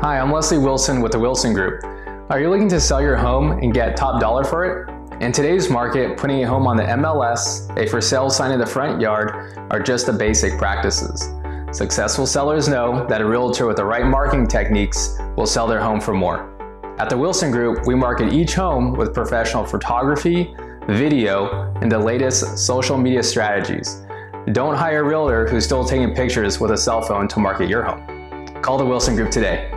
Hi, I'm Leslie Wilson with the Wilson Group. Are you looking to sell your home and get top dollar for it? In today's market, putting a home on the MLS, a for sale sign in the front yard, are just the basic practices. Successful sellers know that a realtor with the right marketing techniques will sell their home for more. At the Wilson Group, we market each home with professional photography, video, and the latest social media strategies. Don't hire a realtor who's still taking pictures with a cell phone to market your home. Call the Wilson Group today.